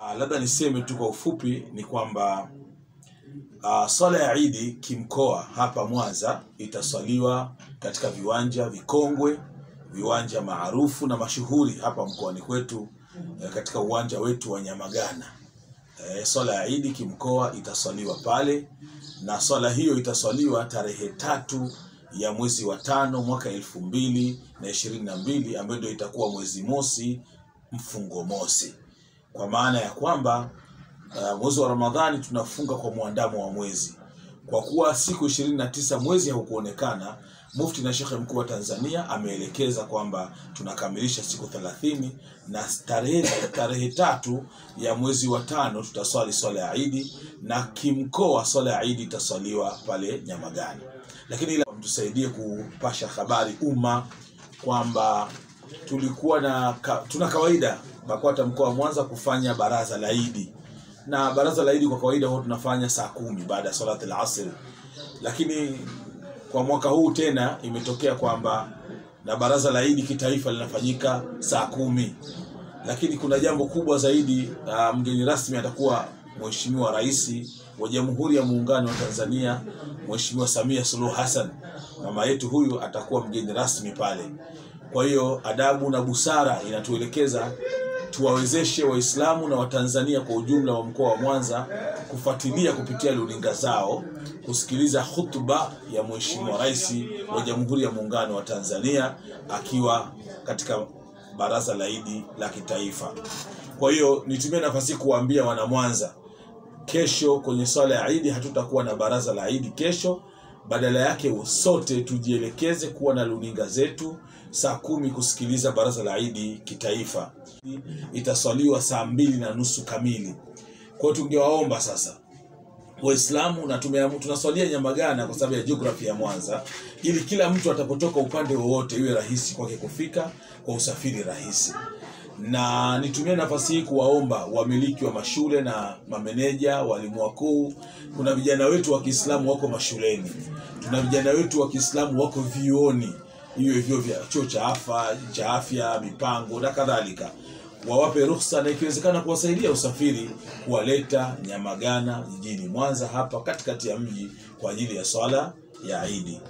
Uh, labda niseme tu kwa ufupi ni kwamba uh, swala ya Idi kimkoa hapa Mwanza itaswaliwa katika viwanja vikongwe, viwanja maarufu na mashuhuri hapa mkoani kwetu uh, katika uwanja wetu wa Nyamagana. Uh, swala ya Idi kimkoa itaswaliwa pale na swala hiyo itaswaliwa tarehe tatu ya mwezi wa tano mwaka elfu mbili na ishirini na mbili ambayo ndio itakuwa mwezi mosi mfungo mosi kwa maana ya kwamba uh, mwezi wa Ramadhani tunafunga kwa mwandamo wa mwezi. Kwa kuwa siku ishirini na tisa mwezi haukuonekana, Mufti na Shekhe Mkuu wa Tanzania ameelekeza kwamba tunakamilisha siku thelathini na tarehe tarehe tatu ya mwezi wa tano tutaswali swala ya Idi, na kimkoa swala ya Idi itaswaliwa pale Nyamagani. Lakini ila mtusaidie kupasha habari umma kwamba tulikuwa na ka, tuna kawaida BAKWATA mkoa wa Mwanza kufanya baraza la Idi, na baraza la Idi kwa kawaida huwa tunafanya saa kumi baada ya salati al-asr, lakini kwa mwaka huu tena imetokea kwamba na baraza la Idi kitaifa linafanyika saa kumi, lakini kuna jambo kubwa zaidi. Uh, mgeni rasmi atakuwa Mheshimiwa Rais wa Jamhuri ya Muungano wa Tanzania, Mheshimiwa Samia Suluhu Hassan. Mama yetu huyu atakuwa mgeni rasmi pale. Kwa hiyo adabu na busara inatuelekeza tuwawezeshe Waislamu na Watanzania kwa ujumla wa mkoa wa Mwanza kufuatilia kupitia runinga zao kusikiliza hutuba ya Mheshimiwa Rais wa Jamhuri ya Muungano wa Tanzania akiwa katika baraza la Idi la kitaifa. Kwa hiyo nitumie nafasi kuwaambia wana Mwanza, kesho kwenye swala ya Idi hatutakuwa na baraza la Idi kesho. Badala yake sote tujielekeze kuwa na luninga zetu saa kumi kusikiliza baraza la Idi kitaifa. Itaswaliwa saa mbili na nusu kamili. Kwa hiyo tungewaomba sasa Waislamu na tunaswalia Nyamagana kwa sababu ya jiografia ya Mwanza, ili kila mtu atapotoka upande wowote iwe rahisi kwake kufika kwa usafiri rahisi. Na nitumie nafasi hii kuwaomba wamiliki wa mashule na mameneja, walimu wakuu. Kuna vijana wetu wa Kiislamu wako mashuleni, tuna vijana wetu wa Kiislamu wako vioni, hiyo hivyo vya chuo cha afya cha afya, mipango na kadhalika wawape ruhusa na ikiwezekana kuwasaidia usafiri kuwaleta Nyamagana jijini Mwanza hapa katikati ya mji kwa ajili ya swala ya Idi.